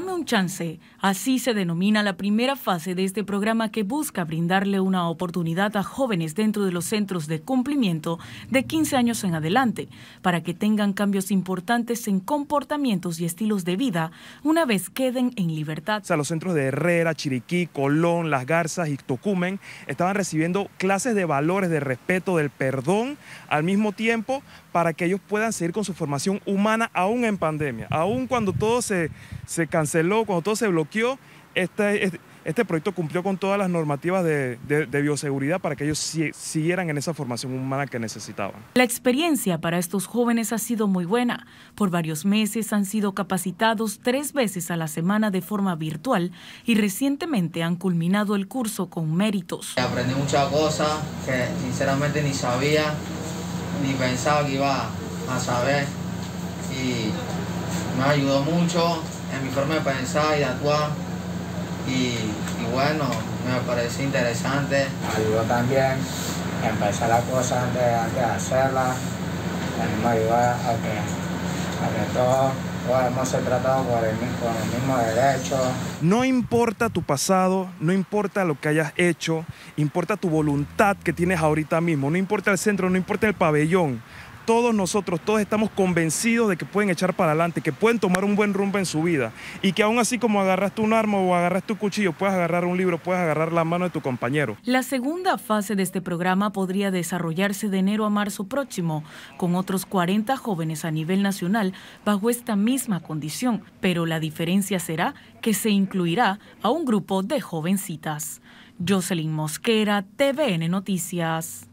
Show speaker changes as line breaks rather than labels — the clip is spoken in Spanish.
Dame un chance. Así se denomina la primera fase de este programa que busca brindarle una oportunidad a jóvenes dentro de los centros de cumplimiento de 15 años en adelante, para que tengan cambios importantes en comportamientos y estilos de vida una vez queden en libertad.
O los centros de Herrera, Chiriquí, Colón, Las Garzas y Tocumen estaban recibiendo clases de valores de respeto, del perdón, al mismo tiempo para que ellos puedan seguir con su formación humana aún en pandemia, aún cuando todo se, se canceló, cuando todo se bloqueó, este, este, proyecto cumplió con todas las normativas de, bioseguridad para que ellos siguieran en esa formación humana que necesitaban.
La experiencia para estos jóvenes ha sido muy buena. Por varios meses han sido capacitados tres veces a la semana de forma virtual y recientemente han culminado el curso con méritos.
Aprendí muchas cosas que sinceramente ni sabía ni pensaba que iba a saber y me ayudó mucho en mi forma de pensar y de actuar y, bueno, me parece interesante.
Me ayudó también a empezar la cosa antes, de hacerla, también me ayudó a que, a que todos podamos ser tratados por el, con el mismo derecho.
No importa tu pasado, no importa lo que hayas hecho, importa tu voluntad que tienes ahorita mismo, no importa el centro, no importa el pabellón todos nosotros, todos estamos convencidos de que pueden echar para adelante, que pueden tomar un buen rumbo en su vida y que aún así como agarraste un arma o agarraste un cuchillo, puedes agarrar un libro, puedes agarrar la mano de tu compañero.
La segunda fase de este programa podría desarrollarse de enero a marzo próximo, con otros 40 jóvenes a nivel nacional bajo esta misma condición, pero la diferencia será que se incluirá a un grupo de jovencitas. Jocelyn Mosquera, TVN Noticias.